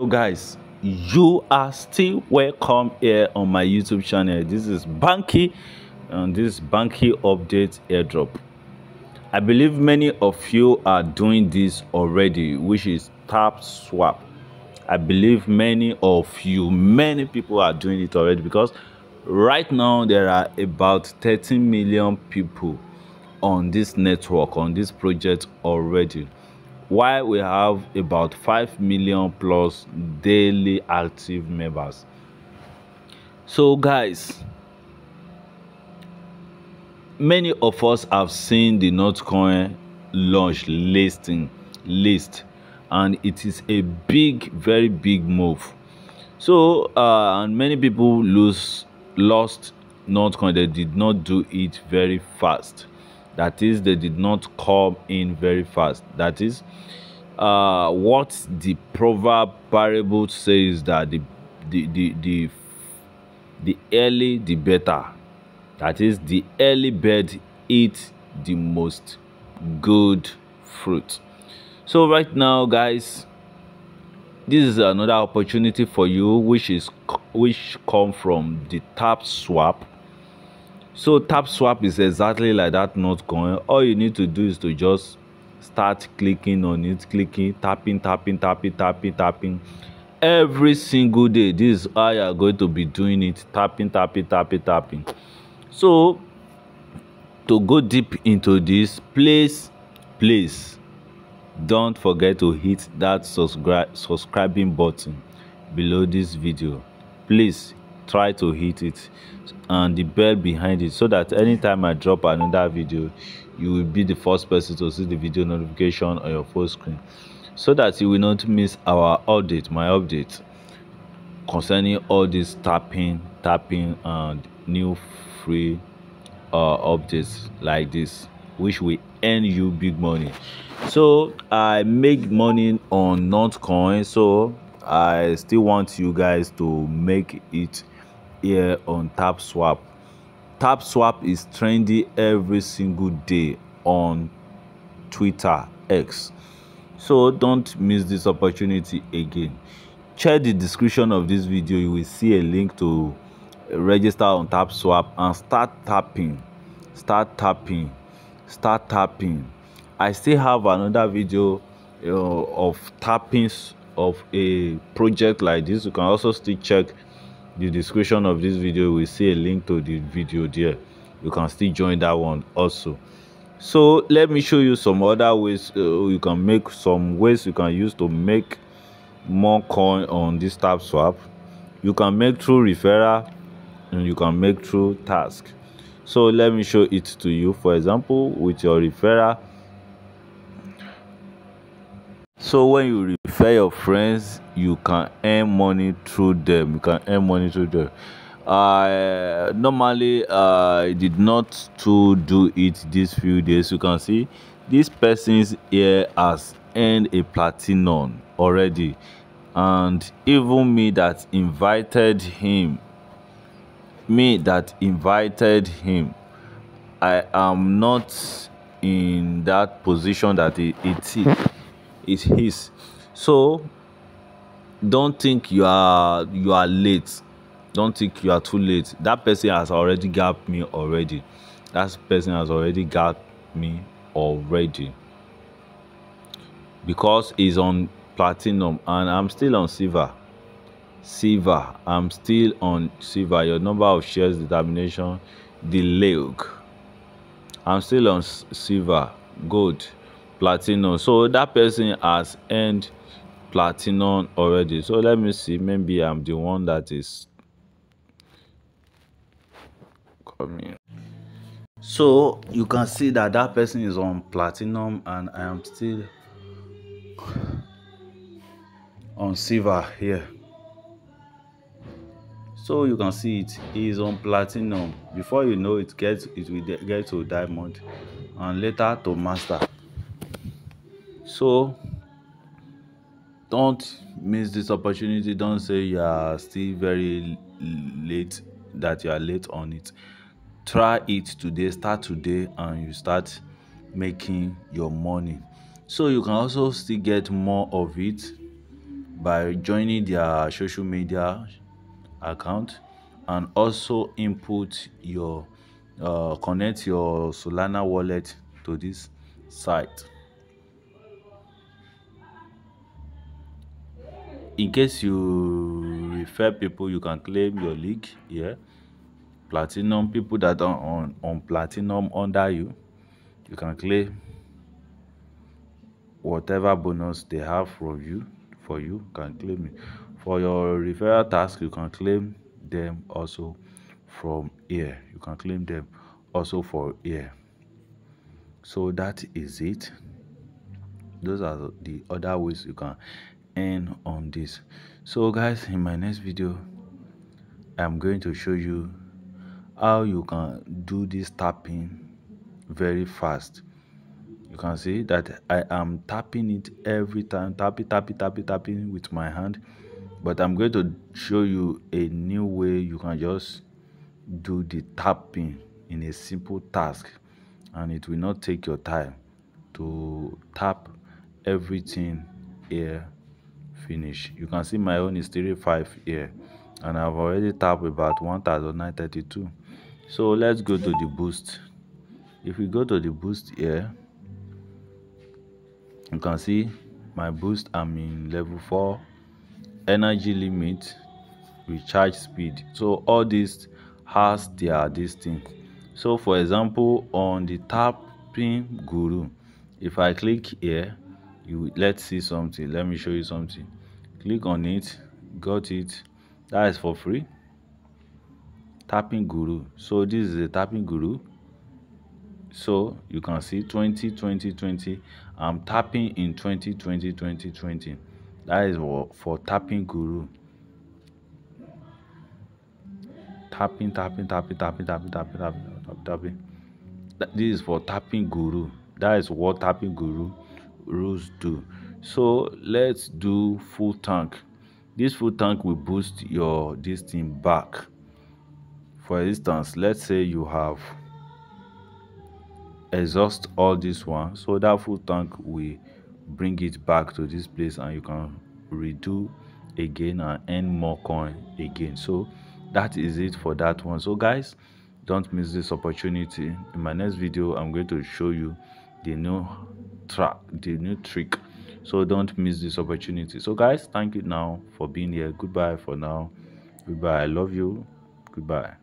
so guys you are still welcome here on my youtube channel. This is banky and this is banky update airdrop. I believe many of you are doing this already which is tap swap. I believe many of you many people are doing it already because right now there are about 13 million people on this network on this project already while we have about 5 million plus daily active members. So guys many of us have seen the notcoin launch listing list and it is a big very big move. So uh, and many people lose lost notcoin they did not do it very fast that is they did not come in very fast. That is uh, what the proverb parable says that the the the the, the early the better. That is the early bird eat the most good fruit. So right now guys this is another opportunity for you which is which come from the TapSwap so tap swap is exactly like that Notcoin all you need to do is to just start clicking on it clicking tapping tapping tapping tapping tapping. Every single day this is how you are going to be doing it. Tapping tapping tapping tapping. So to go deep into this please please don't forget to hit that subscribe subscribing button below this video. Please try to hit it and the bell behind it so that anytime i drop another video you will be the first person to see the video notification on your phone screen so that you will not miss our update my update concerning all this tapping tapping and new free uh updates like this which will earn you big money. So i make money on Notcoin so i still want you guys to make it here on TapSwap. Tap swap is trendy every single day on twitter x. So don't miss this opportunity again. Check the description of this video. You will see a link to register on TapSwap and start tapping. Start tapping. Start tapping. I still have another video uh, of tappings of a project like this. You can also still check the description of this video we see a link to the video there. You can still join that one also. So let me show you some other ways uh, you can make some ways you can use to make more coin on this TapSwap. You can make through referral and you can make through task. So let me show it to you. For example with your referral so when you refer your friends you can earn money through them. You can earn money through them. I normally i did not to do it these few days. You can see this person's here has earned a platinum already. And even me that invited him me that invited him i am not in that position that it, it is his. So don't think you are you are late. Don't think you are too late. That person has already got me already. That person has already got me already. Because he's on platinum and i'm still on silver. Silver. I'm still on silver. Your number of shares determination the leg. I'm still on silver. Gold platinum. So that person has earned platinum already. So let me see. Maybe i'm the one that is coming. So you can see that that person is on platinum and i am still on silver here. So you can see it is on platinum. Before you know it gets it will get to diamond and later to master so don't miss this opportunity. Don't say you are still very late that you are late on it. Try it today. Start today and you start making your money. So you can also still get more of it by joining their social media account and also input your uh, connect your solana wallet to this site in case you refer people you can claim your league here platinum people that are on on platinum under you you can claim whatever bonus they have for you for you can claim it. For your referral task you can claim them also from here. You can claim them also for here. So that is it. Those are the other ways you can earn on this. So guys in my next video i'm going to show you how you can do this tapping very fast. You can see that i am tapping it every time tapping tapping tapping tapping with my hand. But i'm going to show you a new way you can just do the tapping in a simple task. And it will not take your time to tap everything here finish. You can see my own is 35 here and i've already tapped about 1932 so let's go to the boost. If we go to the boost here you can see my boost i'm in level 4 energy limit recharge speed. So all this has their this thing so for example on the tapping guru if i click here you let's see something. Let me show you something click on it got it that is for free. Tapping guru. So this is a tapping guru. So you can see 20 20 20 i'm tapping in 20 20 20 20 that is for, tapping guru. Tapping tapping tapping tapping tapping tapping tapping tapping tapping. This is for tapping guru. That is what tapping guru rules do so let's do full tank. This full tank will boost your this thing back. For instance let's say you have exhaust all this one. So that full tank will bring it back to this place and you can redo again and earn more coin again. So that is it for that one. So guys don't miss this opportunity. In my next video i'm going to show you the new track the new trick so don't miss this opportunity. So guys thank you now for being here. Goodbye for now. Goodbye. I love you. Goodbye